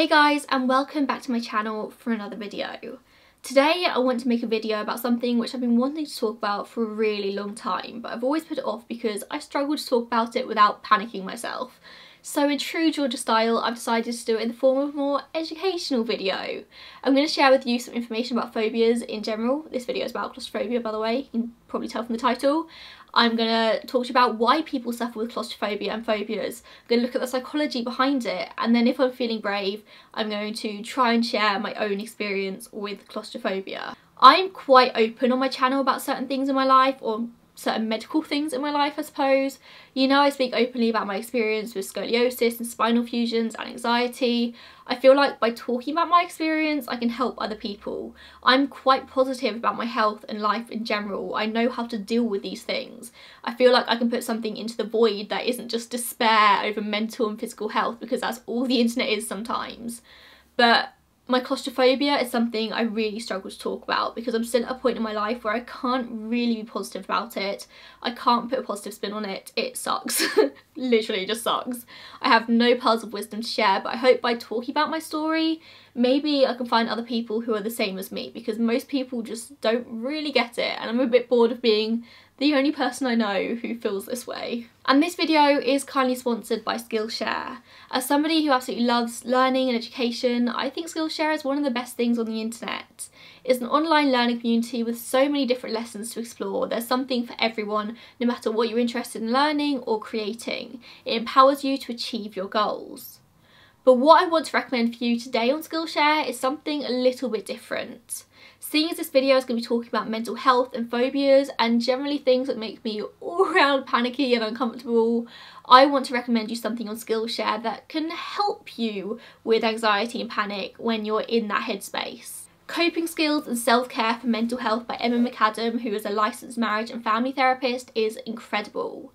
Hey guys and welcome back to my channel for another video. Today I want to make a video about something which I've been wanting to talk about for a really long time but I've always put it off because I struggle to talk about it without panicking myself. So in true Georgia style I've decided to do it in the form of a more educational video. I'm going to share with you some information about phobias in general. This video is about claustrophobia by the way, you can probably tell from the title. I'm going to talk to you about why people suffer with claustrophobia and phobias. I'm going to look at the psychology behind it and then if I'm feeling brave I'm going to try and share my own experience with claustrophobia. I'm quite open on my channel about certain things in my life or certain medical things in my life I suppose. You know I speak openly about my experience with scoliosis and spinal fusions and anxiety. I feel like by talking about my experience I can help other people. I'm quite positive about my health and life in general. I know how to deal with these things. I feel like I can put something into the void that isn't just despair over mental and physical health because that's all the internet is sometimes. But my claustrophobia is something I really struggle to talk about because I'm still at a point in my life where I can't really be positive about it. I can't put a positive spin on it. It sucks. Literally just sucks. I have no pearls of wisdom to share but I hope by talking about my story maybe I can find other people who are the same as me because most people just don't really get it and I'm a bit bored of being the only person I know who feels this way. And this video is kindly sponsored by Skillshare. As somebody who absolutely loves learning and education, I think Skillshare is one of the best things on the internet. It's an online learning community with so many different lessons to explore. There's something for everyone, no matter what you're interested in learning or creating. It empowers you to achieve your goals. But what I want to recommend for you today on Skillshare is something a little bit different. Seeing as this video is going to be talking about mental health and phobias and generally things that make me all around panicky and uncomfortable, I want to recommend you something on Skillshare that can help you with anxiety and panic when you're in that headspace. Coping Skills and Self-Care for Mental Health by Emma McAdam, who is a licensed marriage and family therapist, is incredible.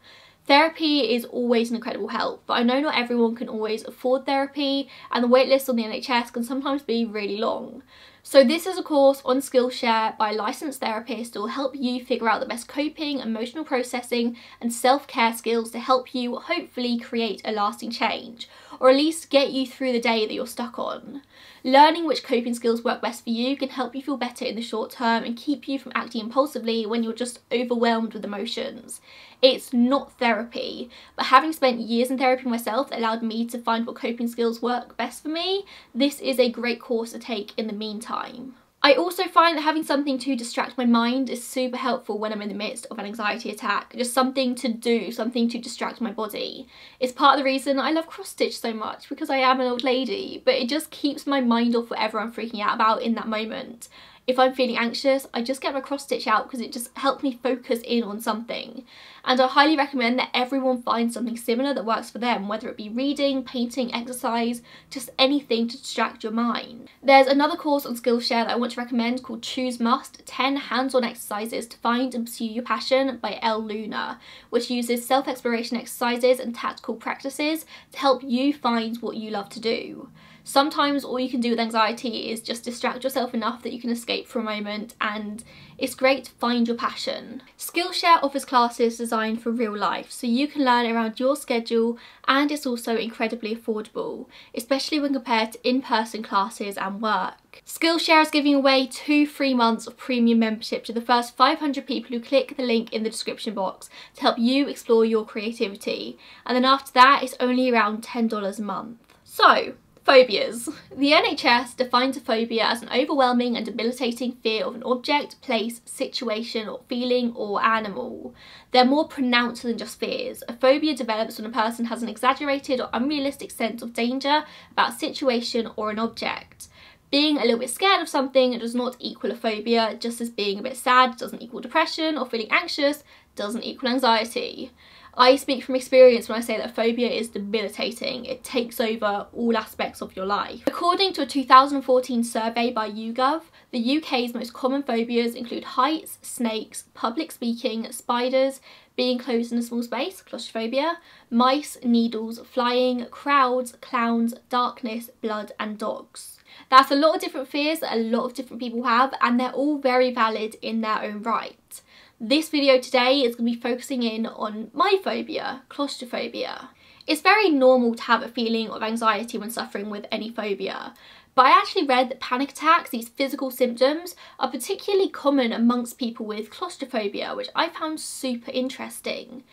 Therapy is always an incredible help, but I know not everyone can always afford therapy and the waitlist on the NHS can sometimes be really long. So this is a course on Skillshare by a licensed therapist that will help you figure out the best coping, emotional processing and self-care skills to help you hopefully create a lasting change or at least get you through the day that you're stuck on. Learning which coping skills work best for you can help you feel better in the short term and keep you from acting impulsively when you're just overwhelmed with emotions. It's not therapy, but having spent years in therapy myself allowed me to find what coping skills work best for me, this is a great course to take in the meantime. I also find that having something to distract my mind is super helpful when I'm in the midst of an anxiety attack. Just something to do, something to distract my body. It's part of the reason I love cross stitch so much because I am an old lady, but it just keeps my mind off whatever I'm freaking out about in that moment if I'm feeling anxious, I just get my cross stitch out because it just helps me focus in on something. And I highly recommend that everyone finds something similar that works for them, whether it be reading, painting, exercise, just anything to distract your mind. There's another course on Skillshare that I want to recommend called Choose Must, 10 hands-on exercises to find and pursue your passion by Elle Luna, which uses self-exploration exercises and tactical practices to help you find what you love to do. Sometimes all you can do with anxiety is just distract yourself enough that you can escape for a moment and it's great to find your passion. Skillshare offers classes designed for real life so you can learn around your schedule and it's also incredibly affordable, especially when compared to in-person classes and work. Skillshare is giving away two free months of premium membership to the first 500 people who click the link in the description box to help you explore your creativity and then after that it's only around $10 a month. So Phobias. The NHS defines a phobia as an overwhelming and debilitating fear of an object, place, situation or feeling or animal. They're more pronounced than just fears. A phobia develops when a person has an exaggerated or unrealistic sense of danger about a situation or an object. Being a little bit scared of something does not equal a phobia, just as being a bit sad doesn't equal depression or feeling anxious doesn't equal anxiety. I speak from experience when I say that phobia is debilitating. It takes over all aspects of your life. According to a 2014 survey by YouGov, the UK's most common phobias include heights, snakes, public speaking, spiders, being closed in a small space, claustrophobia, mice, needles, flying, crowds, clowns, darkness, blood and dogs. That's a lot of different fears that a lot of different people have and they're all very valid in their own right. This video today is going to be focusing in on my phobia, claustrophobia. It's very normal to have a feeling of anxiety when suffering with any phobia, but I actually read that panic attacks, these physical symptoms, are particularly common amongst people with claustrophobia, which I found super interesting.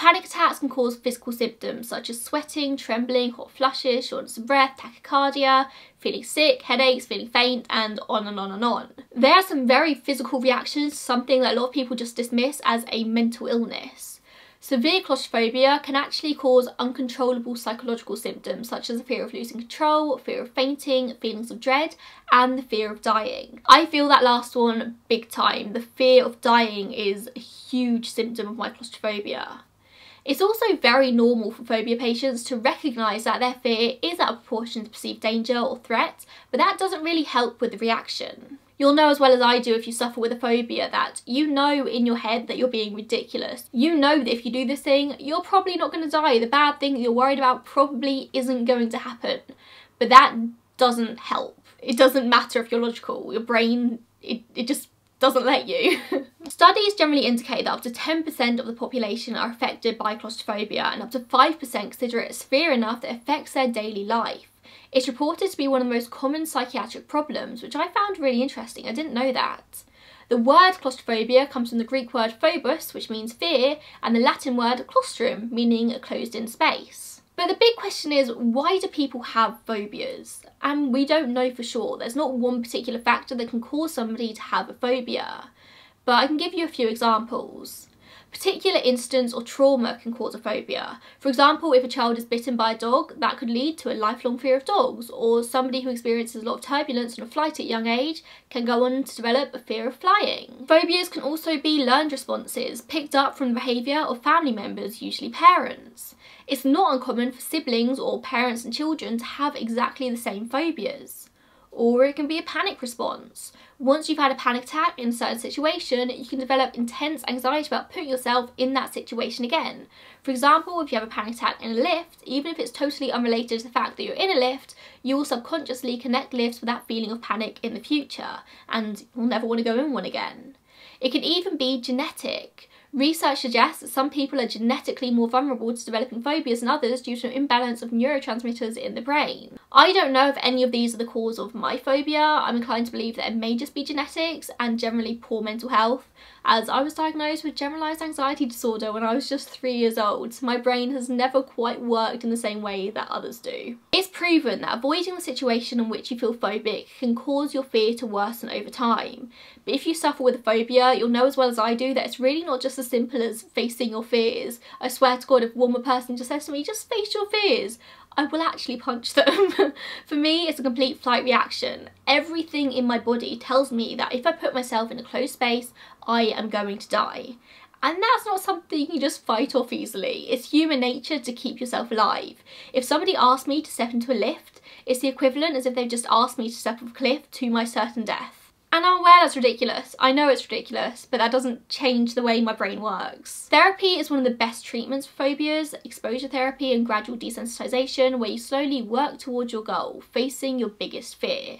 Panic attacks can cause physical symptoms such as sweating, trembling, hot flushes, shortness of breath, tachycardia, feeling sick, headaches, feeling faint, and on and on and on. There are some very physical reactions, something that a lot of people just dismiss as a mental illness. Severe claustrophobia can actually cause uncontrollable psychological symptoms such as the fear of losing control, fear of fainting, feelings of dread, and the fear of dying. I feel that last one big time. The fear of dying is a huge symptom of my claustrophobia. It's also very normal for phobia patients to recognise that their fear is out of proportion to perceived danger or threat, but that doesn't really help with the reaction. You'll know as well as I do if you suffer with a phobia that you know in your head that you're being ridiculous. You know that if you do this thing, you're probably not going to die. The bad thing that you're worried about probably isn't going to happen. But that doesn't help. It doesn't matter if you're logical. Your brain, it, it just doesn't let you. Studies generally indicate that up to 10% of the population are affected by claustrophobia and up to 5% consider it severe enough that it affects their daily life. It's reported to be one of the most common psychiatric problems, which I found really interesting. I didn't know that. The word claustrophobia comes from the Greek word phobos, which means fear, and the Latin word claustrum, meaning a closed-in space. But the big question is, why do people have phobias? And we don't know for sure. There's not one particular factor that can cause somebody to have a phobia. But I can give you a few examples. Particular instance or trauma can cause a phobia. For example, if a child is bitten by a dog, that could lead to a lifelong fear of dogs, or somebody who experiences a lot of turbulence on a flight at a young age can go on to develop a fear of flying. Phobias can also be learned responses, picked up from the behaviour of family members, usually parents. It's not uncommon for siblings or parents and children to have exactly the same phobias or it can be a panic response. Once you've had a panic attack in a certain situation, you can develop intense anxiety about putting yourself in that situation again. For example, if you have a panic attack in a lift, even if it's totally unrelated to the fact that you're in a lift, you will subconsciously connect lifts with that feeling of panic in the future, and you'll never want to go in one again. It can even be genetic. Research suggests that some people are genetically more vulnerable to developing phobias than others due to an imbalance of neurotransmitters in the brain. I don't know if any of these are the cause of my phobia. I'm inclined to believe that it may just be genetics and generally poor mental health as I was diagnosed with generalised anxiety disorder when I was just three years old. My brain has never quite worked in the same way that others do. It's proven that avoiding the situation in which you feel phobic can cause your fear to worsen over time. But if you suffer with a phobia, you'll know as well as I do that it's really not just as simple as facing your fears. I swear to God, if one more person just says to me, just face your fears, I will actually punch them. For me, it's a complete flight reaction. Everything in my body tells me that if I put myself in a closed space, I am going to die. And that's not something you just fight off easily. It's human nature to keep yourself alive. If somebody asked me to step into a lift, it's the equivalent as if they've just asked me to step off a cliff to my certain death. And I'm aware that's ridiculous. I know it's ridiculous, but that doesn't change the way my brain works. Therapy is one of the best treatments for phobias, exposure therapy and gradual desensitization, where you slowly work towards your goal, facing your biggest fear.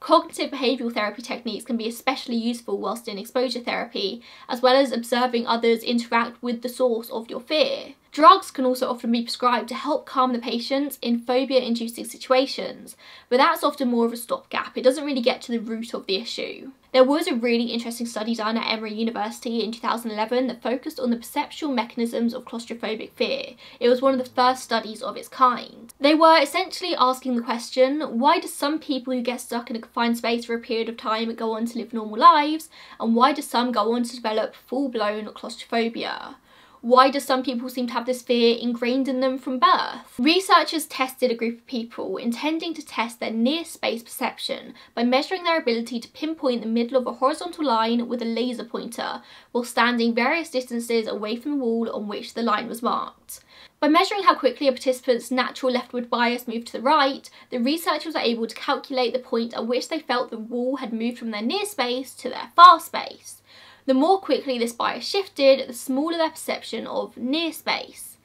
Cognitive behavioural therapy techniques can be especially useful whilst in exposure therapy, as well as observing others interact with the source of your fear. Drugs can also often be prescribed to help calm the patient in phobia-inducing situations, but that's often more of a stopgap. It doesn't really get to the root of the issue. There was a really interesting study done at Emory University in 2011 that focused on the perceptual mechanisms of claustrophobic fear. It was one of the first studies of its kind. They were essentially asking the question, why do some people who get stuck in a confined space for a period of time go on to live normal lives, and why do some go on to develop full-blown claustrophobia? Why do some people seem to have this fear ingrained in them from birth? Researchers tested a group of people intending to test their near space perception by measuring their ability to pinpoint the middle of a horizontal line with a laser pointer while standing various distances away from the wall on which the line was marked. By measuring how quickly a participant's natural leftward bias moved to the right, the researchers were able to calculate the point at which they felt the wall had moved from their near space to their far space. The more quickly this bias shifted, the smaller their perception of near space.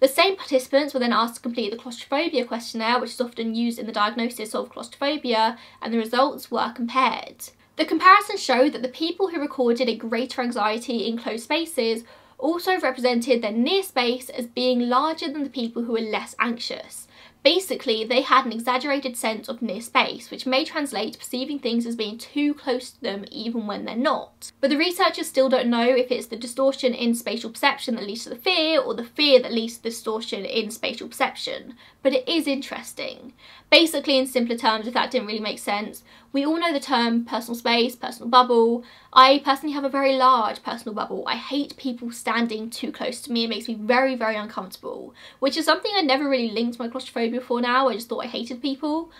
The same participants were then asked to complete the claustrophobia questionnaire, which is often used in the diagnosis of claustrophobia, and the results were compared. The comparison showed that the people who recorded a greater anxiety in closed spaces also represented their near space as being larger than the people who were less anxious. Basically, they had an exaggerated sense of near space, which may translate to perceiving things as being too close to them even when they're not. But the researchers still don't know if it's the distortion in spatial perception that leads to the fear, or the fear that leads to the distortion in spatial perception. But it is interesting. Basically, in simpler terms, if that didn't really make sense, we all know the term personal space, personal bubble. I personally have a very large personal bubble. I hate people standing too close to me. It makes me very, very uncomfortable, which is something I never really linked my claustrophobia for now. I just thought I hated people.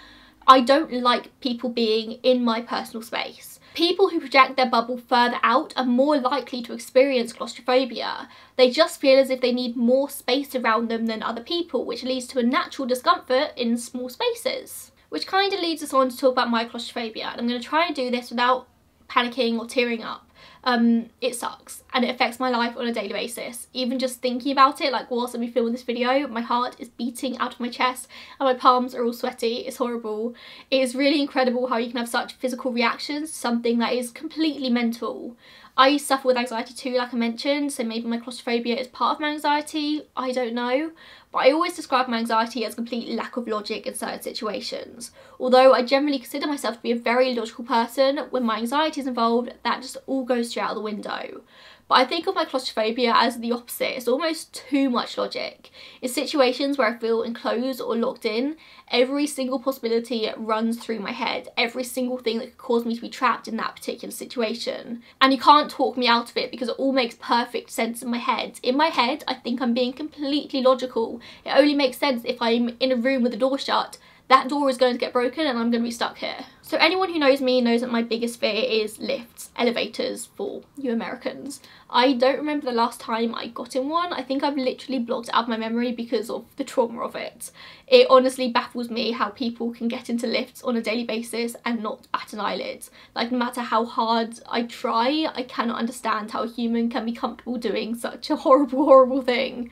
I don't like people being in my personal space. People who project their bubble further out are more likely to experience claustrophobia. They just feel as if they need more space around them than other people, which leads to a natural discomfort in small spaces. Which kind of leads us on to talk about my claustrophobia, and I'm going to try and do this without panicking or tearing up um, it sucks and it affects my life on a daily basis. Even just thinking about it, like whilst I'm filming this video, my heart is beating out of my chest and my palms are all sweaty. It's horrible. It is really incredible how you can have such physical reactions to something that is completely mental. I suffer with anxiety too, like I mentioned, so maybe my claustrophobia is part of my anxiety, I don't know. But I always describe my anxiety as complete lack of logic in certain situations. Although I generally consider myself to be a very logical person, when my anxiety is involved, that just all goes straight out the window. But I think of my claustrophobia as the opposite. It's almost too much logic. In situations where I feel enclosed or locked in, every single possibility runs through my head. Every single thing that could cause me to be trapped in that particular situation. And you can't talk me out of it because it all makes perfect sense in my head. In my head, I think I'm being completely logical. It only makes sense if I'm in a room with the door shut that door is going to get broken and I'm going to be stuck here. So anyone who knows me knows that my biggest fear is lifts, elevators for you Americans. I don't remember the last time I got in one. I think I've literally blocked out of my memory because of the trauma of it. It honestly baffles me how people can get into lifts on a daily basis and not bat an eyelid. Like no matter how hard I try, I cannot understand how a human can be comfortable doing such a horrible, horrible thing.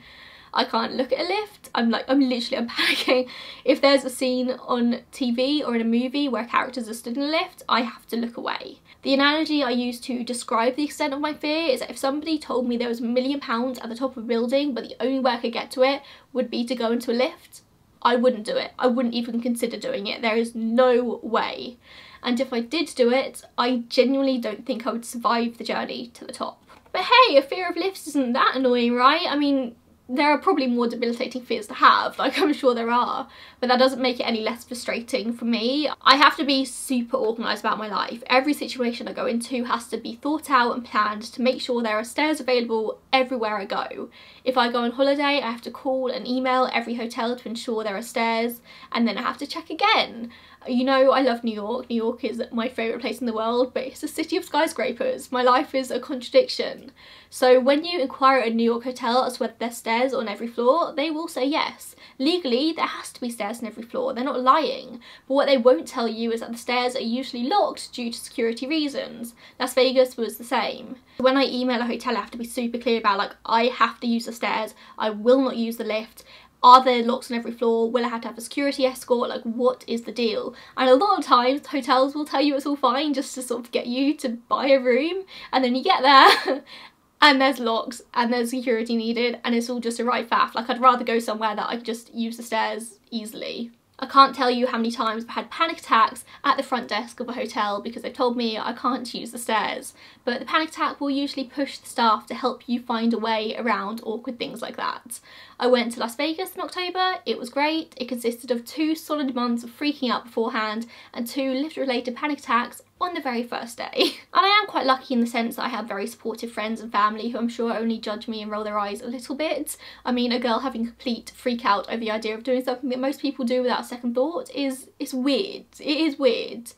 I can't look at a lift. I'm like, I'm literally, I'm panicking. If there's a scene on TV or in a movie where characters are stood in a lift, I have to look away. The analogy I use to describe the extent of my fear is that if somebody told me there was a million pounds at the top of a building, but the only way I could get to it would be to go into a lift, I wouldn't do it. I wouldn't even consider doing it. There is no way. And if I did do it, I genuinely don't think I would survive the journey to the top. But hey, a fear of lifts isn't that annoying, right? I mean, there are probably more debilitating fears to have, like I'm sure there are, but that doesn't make it any less frustrating for me. I have to be super organised about my life. Every situation I go into has to be thought out and planned to make sure there are stairs available everywhere I go. If I go on holiday, I have to call and email every hotel to ensure there are stairs, and then I have to check again. You know, I love New York. New York is my favourite place in the world, but it's a city of skyscrapers. My life is a contradiction. So when you inquire at a New York hotel as to whether there's stairs on every floor, they will say yes. Legally, there has to be stairs on every floor. They're not lying. But what they won't tell you is that the stairs are usually locked due to security reasons. Las Vegas was the same. When I email a hotel, I have to be super clear about like, I have to use the stairs. I will not use the lift are there locks on every floor? Will I have to have a security escort? Like, what is the deal? And a lot of times, hotels will tell you it's all fine just to sort of get you to buy a room. And then you get there and there's locks and there's security needed and it's all just a right faff. Like, I'd rather go somewhere that I could just use the stairs easily. I can't tell you how many times I've had panic attacks at the front desk of a hotel because they've told me I can't use the stairs. But the panic attack will usually push the staff to help you find a way around awkward things like that. I went to Las Vegas in October, it was great. It consisted of two solid months of freaking out beforehand and two lift related panic attacks on the very first day. and I am quite lucky in the sense that I have very supportive friends and family who I'm sure only judge me and roll their eyes a little bit. I mean, a girl having complete freak out over the idea of doing something that most people do without a second thought is, is weird. It is weird.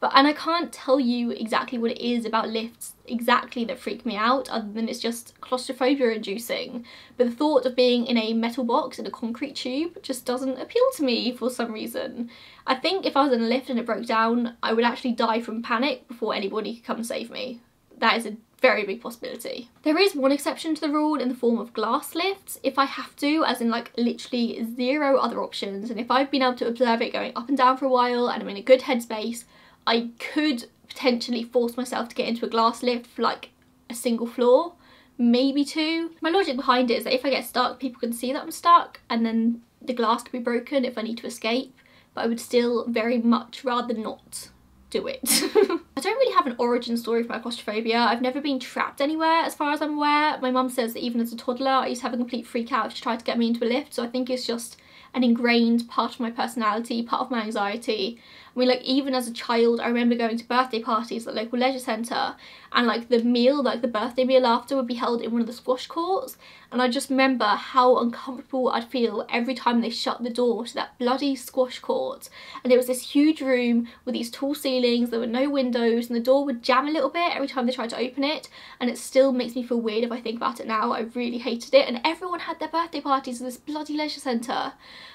But, and I can't tell you exactly what it is about lifts exactly that freak me out other than it's just claustrophobia inducing. But the thought of being in a metal box in a concrete tube just doesn't appeal to me for some reason. I think if I was in a lift and it broke down, I would actually die from panic before anybody could come save me. That is a very big possibility. There is one exception to the rule in the form of glass lifts. If I have to, as in like literally zero other options, and if I've been able to observe it going up and down for a while and I'm in a good headspace, I could potentially force myself to get into a glass lift for like a single floor maybe two. My logic behind it is that if I get stuck, people can see that I'm stuck and then the glass could be broken if I need to escape, but I would still very much rather not do it. I don't really have an origin story for my claustrophobia. I've never been trapped anywhere as far as I'm aware. My mum says that even as a toddler I used to have a complete freak out if she tried to get me into a lift so I think it's just an ingrained part of my personality, part of my anxiety. I mean like even as a child I remember going to birthday parties at the local leisure centre and like the meal, like the birthday meal after would be held in one of the squash courts. And I just remember how uncomfortable I'd feel every time they shut the door to that bloody squash court. And it was this huge room with these tall ceilings, there were no windows and the door would jam a little bit every time they tried to open it. And it still makes me feel weird if I think about it now, I really hated it. And everyone had their birthday parties in this bloody leisure centre.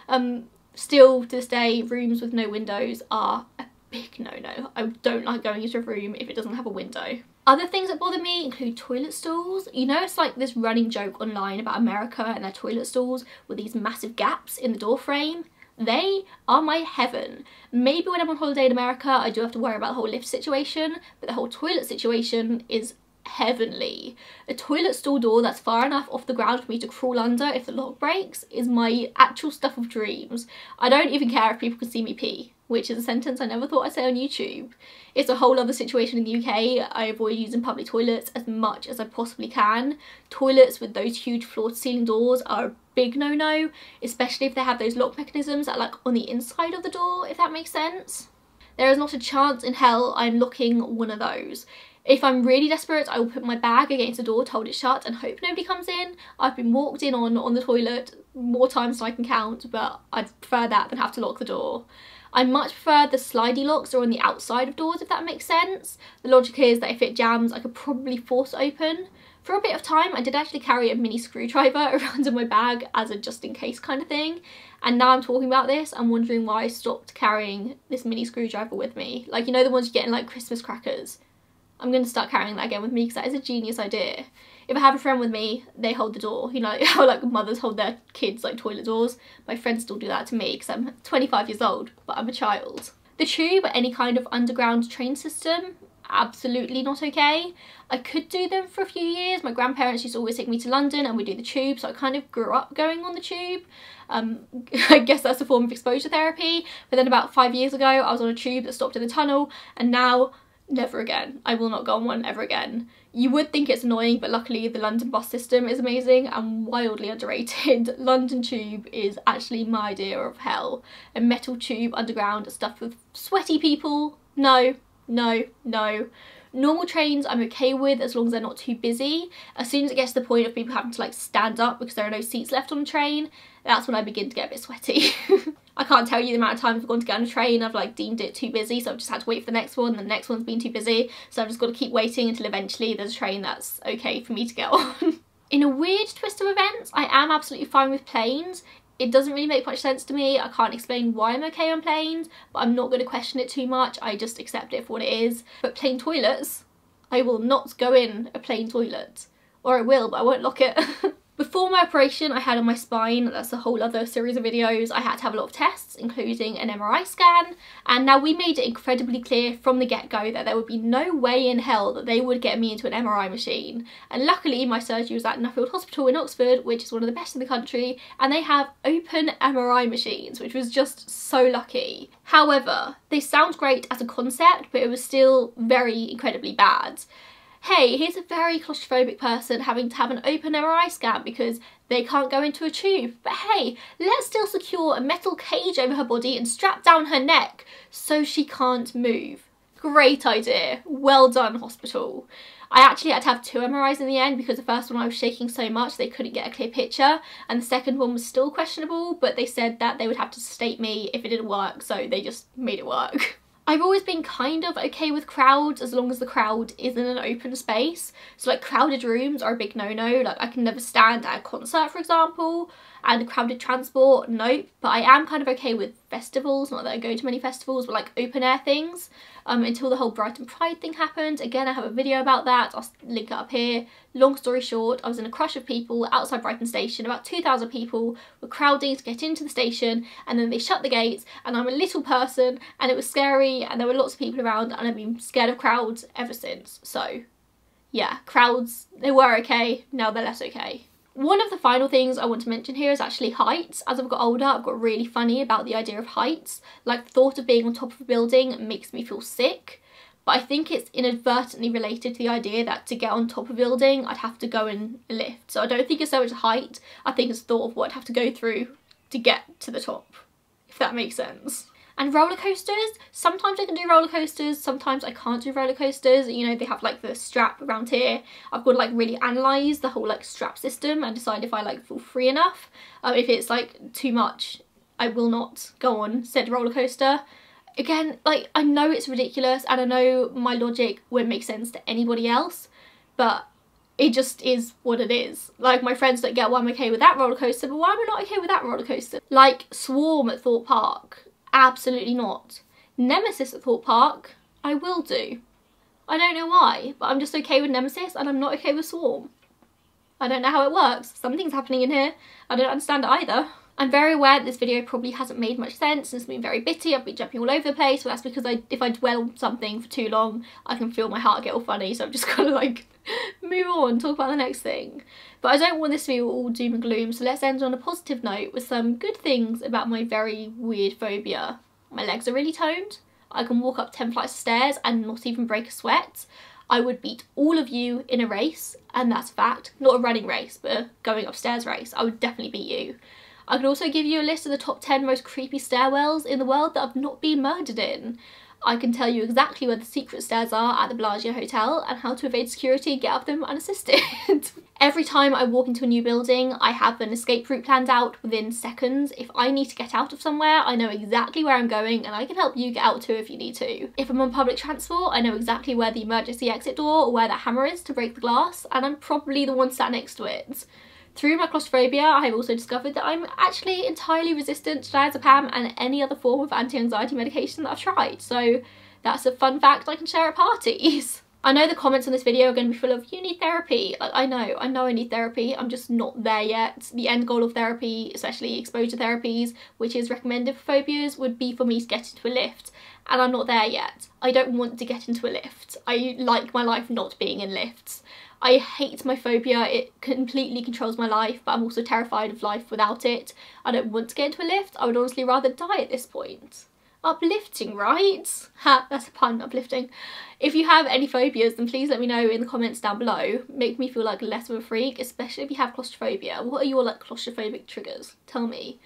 Um, still to this day rooms with no windows are a big no-no. I don't like going into a room if it doesn't have a window. Other things that bother me include toilet stalls. You know it's like this running joke online about America and their toilet stalls with these massive gaps in the door frame. They are my heaven. Maybe when I'm on holiday in America I do have to worry about the whole lift situation, but the whole toilet situation is heavenly. A toilet stall door that's far enough off the ground for me to crawl under if the lock breaks is my actual stuff of dreams. I don't even care if people can see me pee, which is a sentence I never thought I'd say on YouTube. It's a whole other situation in the UK. I avoid using public toilets as much as I possibly can. Toilets with those huge floor to ceiling doors are a big no-no, especially if they have those lock mechanisms that are like on the inside of the door, if that makes sense. There is not a chance in hell I'm locking one of those. If I'm really desperate, I will put my bag against the door to hold it shut and hope nobody comes in. I've been walked in on on the toilet more times than I can count, but I'd prefer that than have to lock the door. I much prefer the slidey locks are on the outside of doors, if that makes sense. The logic is that if it jams, I could probably force open. For a bit of time, I did actually carry a mini screwdriver around in my bag as a just in case kind of thing. And now I'm talking about this, I'm wondering why I stopped carrying this mini screwdriver with me. Like, you know the ones you get in like Christmas crackers? I'm going to start carrying that again with me because that is a genius idea. If I have a friend with me, they hold the door. You know how like mothers hold their kids like toilet doors? My friends still do that to me because I'm 25 years old, but I'm a child. The tube, any kind of underground train system, absolutely not okay. I could do them for a few years. My grandparents used to always take me to London and we do the tube, so I kind of grew up going on the tube. Um, I guess that's a form of exposure therapy. But then about five years ago, I was on a tube that stopped in the tunnel and now never again. I will not go on one ever again. You would think it's annoying, but luckily the London bus system is amazing and wildly underrated. London Tube is actually my idea of hell. A metal tube underground stuffed with sweaty people. No, no, no. Normal trains I'm okay with as long as they're not too busy. As soon as it gets to the point of people having to like stand up because there are no seats left on the train, that's when I begin to get a bit sweaty. I can't tell you the amount of times I've gone to get on a train, I've like deemed it too busy, so I've just had to wait for the next one, the next one's been too busy, so I've just got to keep waiting until eventually there's a train that's okay for me to get on. In a weird twist of events, I am absolutely fine with planes. It doesn't really make much sense to me. I can't explain why I'm okay on planes, but I'm not going to question it too much. I just accept it for what it is. But plane toilets, I will not go in a plane toilet. Or I will, but I won't lock it. Before my operation I had on my spine, that's a whole other series of videos, I had to have a lot of tests including an MRI scan and now we made it incredibly clear from the get-go that there would be no way in hell that they would get me into an MRI machine and luckily my surgery was at Nuffield Hospital in Oxford which is one of the best in the country and they have open MRI machines which was just so lucky. However, they sound great as a concept but it was still very incredibly bad hey, here's a very claustrophobic person having to have an open MRI scan because they can't go into a tube. But hey, let's still secure a metal cage over her body and strap down her neck so she can't move. Great idea. Well done, hospital. I actually had to have two MRIs in the end because the first one I was shaking so much they couldn't get a clear picture and the second one was still questionable but they said that they would have to state me if it didn't work so they just made it work. I've always been kind of okay with crowds as long as the crowd is in an open space. So like crowded rooms are a big no-no. Like I can never stand at a concert for example and crowded transport, nope. But I am kind of okay with festivals, not that I go to many festivals, but like open air things um, until the whole Brighton Pride thing happened. Again, I have a video about that, I'll link it up here. Long story short, I was in a crush of people outside Brighton Station, about 2,000 people were crowding to get into the station and then they shut the gates and I'm a little person and it was scary and there were lots of people around and I've been scared of crowds ever since, so yeah, crowds, they were okay, now they're less okay. One of the final things I want to mention here is actually heights. As I've got older, I've got really funny about the idea of heights. Like the thought of being on top of a building makes me feel sick. But I think it's inadvertently related to the idea that to get on top of a building, I'd have to go and lift. So I don't think it's so much height, I think it's thought of what I'd have to go through to get to the top, if that makes sense. And roller coasters, sometimes I can do roller coasters, sometimes I can't do roller coasters. You know, they have like the strap around here. I've got to like really analyse the whole like strap system and decide if I like feel free enough. Um, if it's like too much, I will not go on said roller coaster. Again, like I know it's ridiculous and I know my logic wouldn't make sense to anybody else, but it just is what it is. Like my friends don't get why I'm okay with that roller coaster, but why am I not okay with that roller coaster? Like Swarm at Thorpe Park Absolutely not. Nemesis at Thorpe Park, I will do. I don't know why, but I'm just okay with Nemesis and I'm not okay with Swarm. I don't know how it works. Something's happening in here. I don't understand either. I'm very aware that this video probably hasn't made much sense and it's been very bitty, I've been jumping all over the place, but that's because I, if I dwell on something for too long, I can feel my heart get all funny, so I'm just gonna like move on, talk about the next thing. But I don't want this to be all doom and gloom, so let's end on a positive note with some good things about my very weird phobia. My legs are really toned. I can walk up 10 flights of stairs and not even break a sweat. I would beat all of you in a race, and that's a fact. Not a running race, but going upstairs race. I would definitely beat you. I could also give you a list of the top 10 most creepy stairwells in the world that I've not been murdered in. I can tell you exactly where the secret stairs are at the Bellagio Hotel and how to evade security get up them unassisted. Every time I walk into a new building, I have an escape route planned out within seconds. If I need to get out of somewhere, I know exactly where I'm going and I can help you get out too if you need to. If I'm on public transport, I know exactly where the emergency exit door or where that hammer is to break the glass and I'm probably the one sat next to it. Through my claustrophobia, I have also discovered that I'm actually entirely resistant to diazepam and any other form of anti-anxiety medication that I've tried. So that's a fun fact I can share at parties. I know the comments on this video are going to be full of, you need therapy. Like, I know, I know I need therapy. I'm just not there yet. The end goal of therapy, especially exposure therapies, which is recommended for phobias, would be for me to get into a lift. And I'm not there yet. I don't want to get into a lift. I like my life not being in lifts. I hate my phobia, it completely controls my life, but I'm also terrified of life without it. I don't want to get into a lift, I would honestly rather die at this point. Uplifting, right? Ha, that's a pun, uplifting. If you have any phobias, then please let me know in the comments down below. Make me feel like less of a freak, especially if you have claustrophobia. What are your like claustrophobic triggers? Tell me.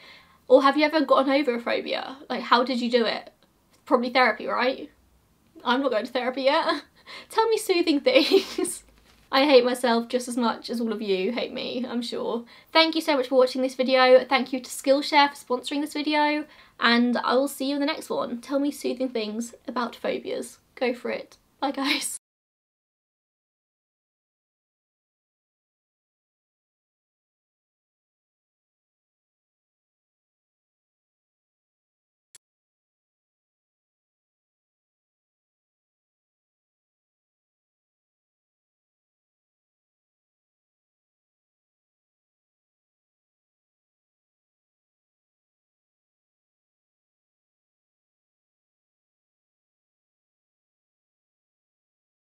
Or have you ever gotten over a phobia? Like, how did you do it? Probably therapy, right? I'm not going to therapy yet. Tell me soothing things. I hate myself just as much as all of you hate me, I'm sure. Thank you so much for watching this video. Thank you to Skillshare for sponsoring this video. And I will see you in the next one. Tell me soothing things about phobias. Go for it. Bye guys.